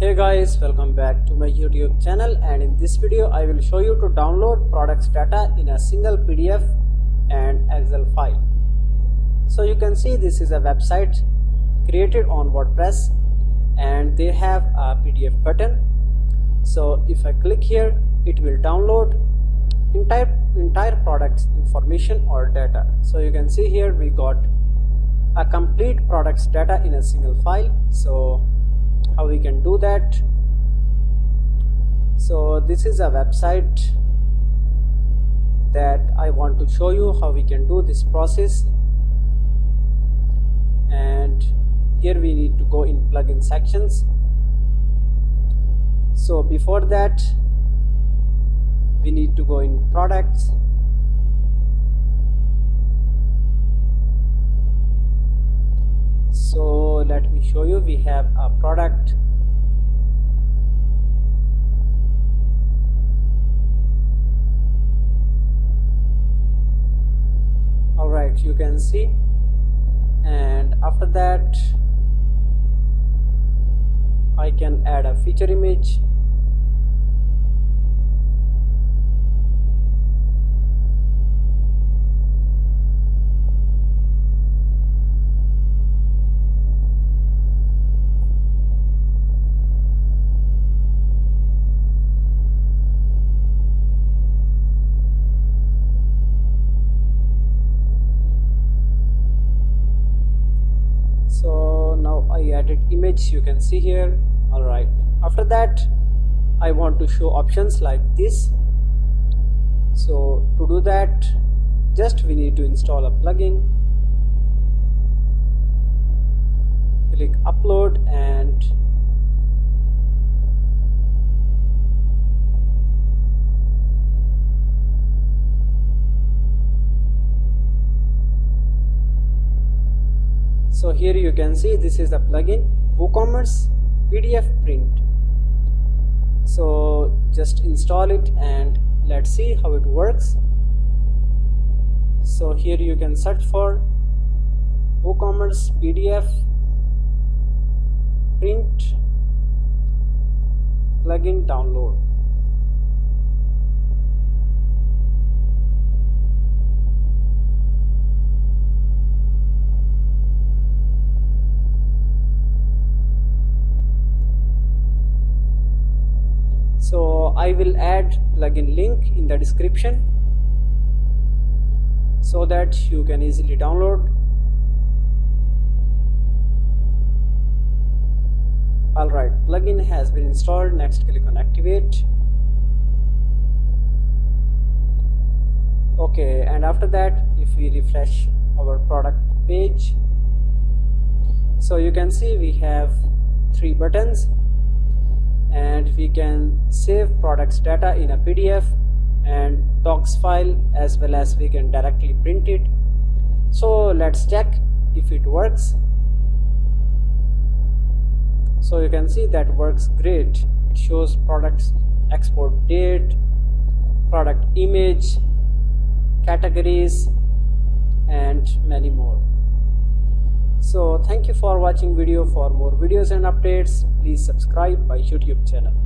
hey guys welcome back to my youtube channel and in this video i will show you to download products data in a single pdf and excel file. So you can see this is a website created on wordpress and they have a pdf button. So if i click here it will download entire entire products information or data. So you can see here we got a complete products data in a single file. So how we can do that. So this is a website that I want to show you how we can do this process. And here we need to go in plugin sections. So before that we need to go in products. So let me show you. We have a product. Alright you can see. And after that I can add a feature image so now I added image you can see here. Alright. After that I want to show options like this. So to do that just we need to install a plugin. Click upload and so here you can see this is the plugin WooCommerce PDF print. So just install it and let's see how it works. So here you can search for WooCommerce PDF print plugin download so I will add plugin link in the description so that you can easily download. Alright plugin has been installed. Next click on activate. Okay and after that if we refresh our product page so you can see we have three buttons and we can save products data in a PDF and docs file as well as we can directly print it. So let's check if it works. So you can see that works great. It shows products export date product image categories and many more so thank you for watching video. For more videos and updates please subscribe my youtube channel